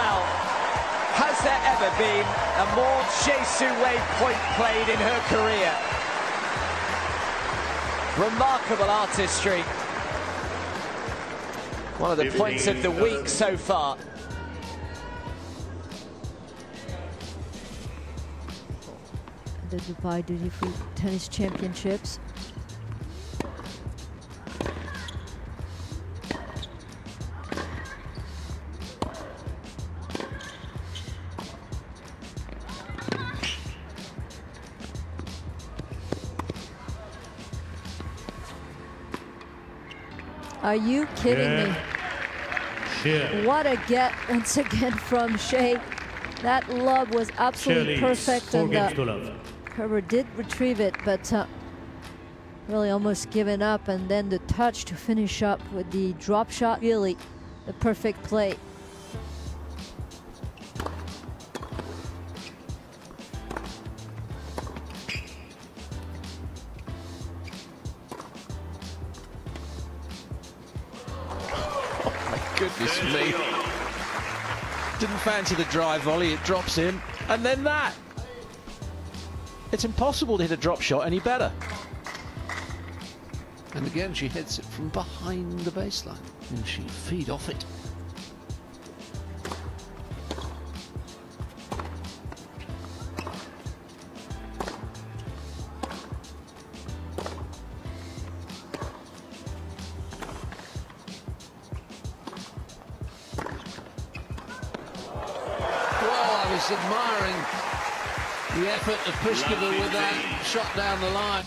Well, has there ever been a more Hsieh Su Wei point played in her career? Remarkable artistry. One of the points of the week so far. The Dubai Duty Free Tennis Championships. Are you kidding me? Hsieh. What a get once again from Hsieh. That lob was absolutely perfect and uh. Herbert did retrieve it, but uh, really almost given up. And then the touch to finish up with the drop shot, really the perfect play. Goodness me. Didn't fancy the drive volley, it drops in. And then that. It's impossible to hit a drop shot any better. And again, she hits it from behind the baseline. And she feed off it. Well, admiring the effort of Pliskova with that shot down the line.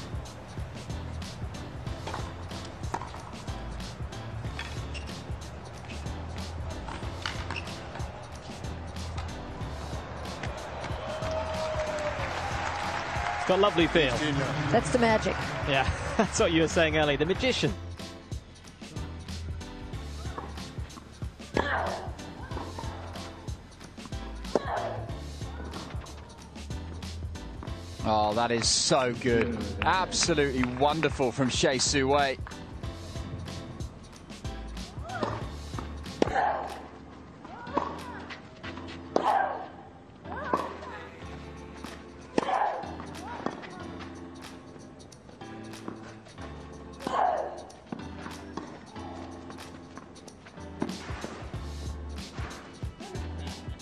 It's got a lovely feel. That's the magic. Yeah, that's what you were saying earlier. The magician. Oh, that is so good. Absolutely wonderful from Hsieh Su Wei.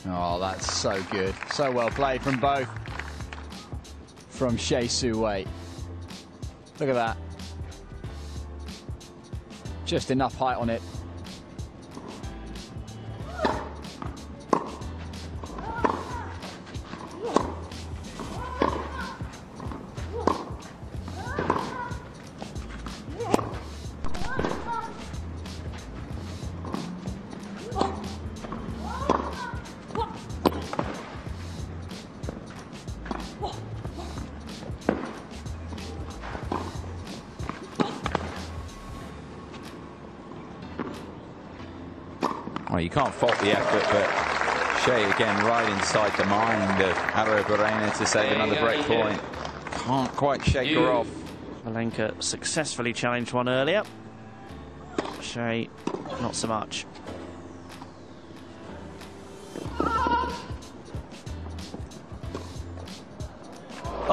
Oh, that's so good. So well played from both. From Hsieh Su Wei. Look at that. Just enough height on it. You can't fault the effort, but Hsieh again right inside the mind of Arruabarrena to save another break point. Can't quite shake her off. Malenka successfully challenged one earlier. Hsieh, not so much.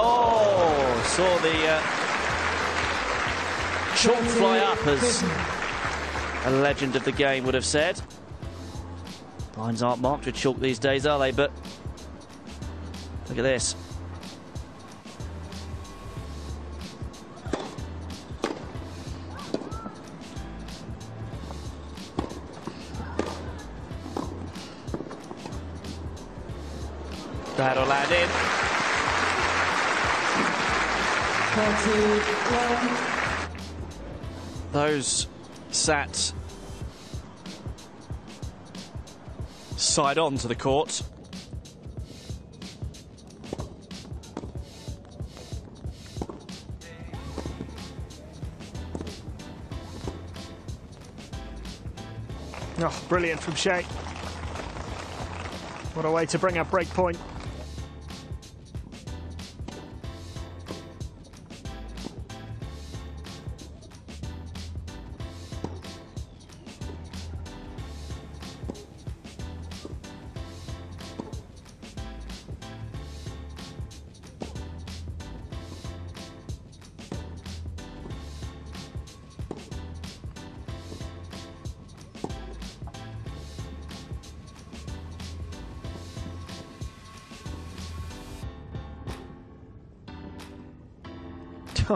Oh, saw the uh, chalk fly up as a legend of the game would have said. Lines aren't marked with chalk these days, are they? But look at this. That'll land in. Those sat side on to the court. Oh, brilliant from Hsieh. What a way to bring up break point.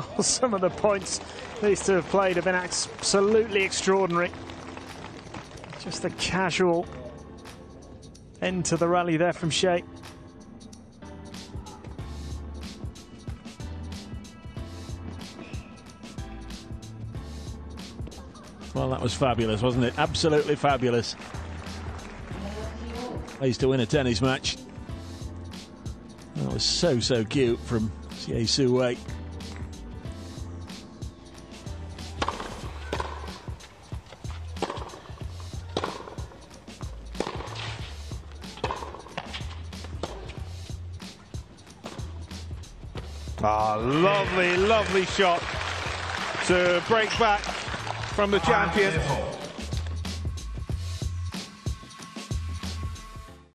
Some of the points these two have played have been absolutely extraordinary. Just a casual end to the rally there from Hsieh. Well, that was fabulous, wasn't it? Absolutely fabulous. Place to win a tennis match. That was so, so cute from Hsieh Su Wei. Ah, lovely, lovely shot to break back from the champion.